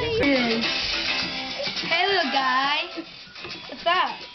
Hey, little guy. What's up?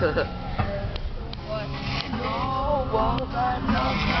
呵呵我